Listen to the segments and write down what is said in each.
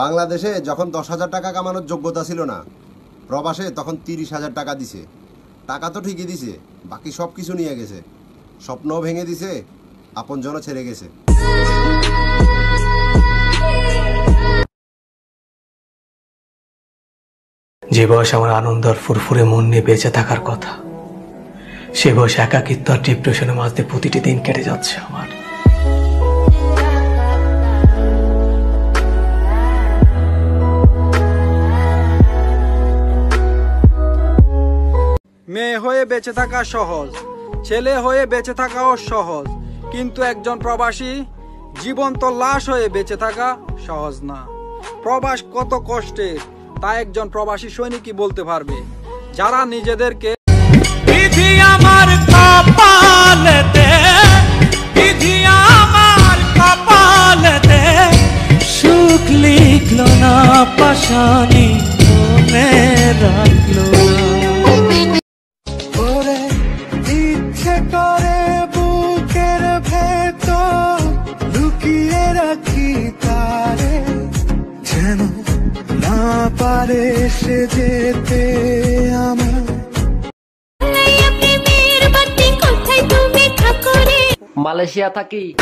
বাংলাদেশে যখন দশ হাজার টাকা কামানোর যোগ্যতা ছিল না, প্রবাসে তখন তিরিশ হাজার টাকা দিছে। টাকা তো ঠিকই দিছে, বাকি সব কিছু নিয়ে গেছে। স্বপ্নও ভেঙে দিছে, আপনজনও ছেড়ে গেছে। যে বয়স আমার আনন্দ আর ফুরফুরে মন নিয়ে বেঁচে থাকার কথা, সে বয়স একাকিত্ব আর ডিপ্রেশনের মাঝে প্রতিটি দিন কেটে যাচ্ছে আমার। মেয়ে হয়ে বেঁচে থাকা সহজ, ছেলে হয়ে বেঁচে থাকাও সহজ, কিন্তু একজন প্রবাসী জীবন্ত লাশ হয়ে বেঁচে থাকা সহজ না। প্রবাস কত কষ্টের তা একজন প্রবাসী সৈনিকই বলতে পারবে। যারা নিজেদেরকে আমার আমার কপালেতে লিখলো না পাশানি মনে করে বুকের ভেতর লুকিয়ে রাখি তারে। যেন না পারে সে যেতে আমার। মালয়েশিয়া থাকি।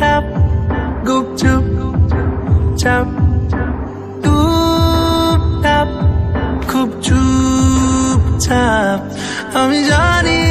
tap গুপ চুপ চুপ চাপ আমি জানি একা নদী অভিমানী